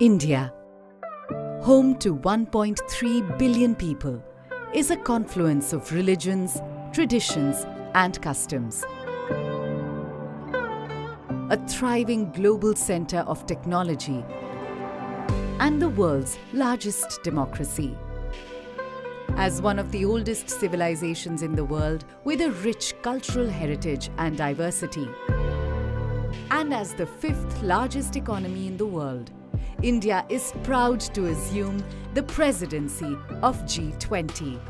India, home to 1.3 billion people, is a confluence of religions, traditions, and customs. A thriving global center of technology and the world's largest democracy. As one of the oldest civilizations in the world with a rich cultural heritage and diversity, and as the fifth largest economy in the world, India is proud to assume the presidency of G20.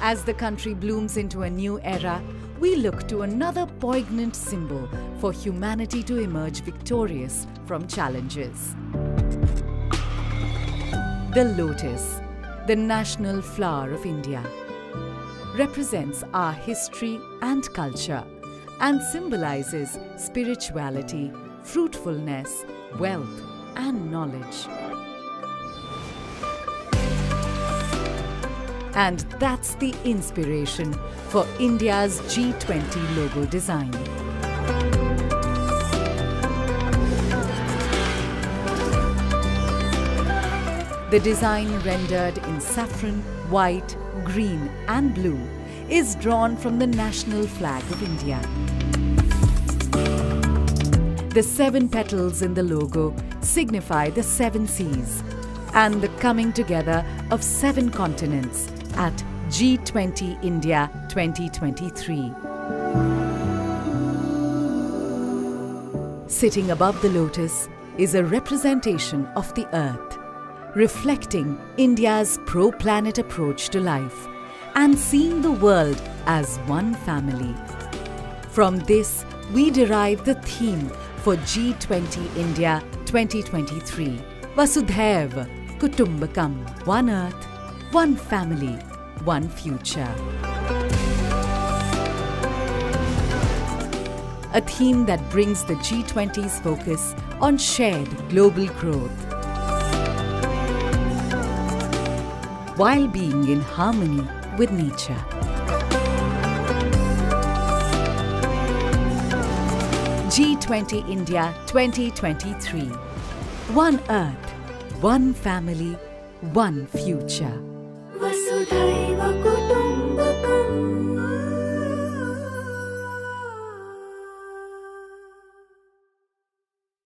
As the country blooms into a new era, we look to another poignant symbol for humanity to emerge victorious from challenges. The lotus, the national flower of India, represents our history and culture and symbolizes spirituality, fruitfulness, wealth, and knowledge. And that's the inspiration for India's G20 logo design. The design rendered in saffron, white, green and blue is drawn from the national flag of India. The seven petals in the logo signify the seven seas and the coming together of seven continents at G20 India 2023. Sitting above the lotus is a representation of the earth, reflecting India's pro planet approach to life and seeing the world as one family. From this, we derive the theme for G20 India 2023 Vasudhaiva Kutumbakam One Earth, One Family, One Future. A theme that brings the G20's focus on shared global growth while being in harmony with nature. 20 India 2023. One Earth, one family, one future.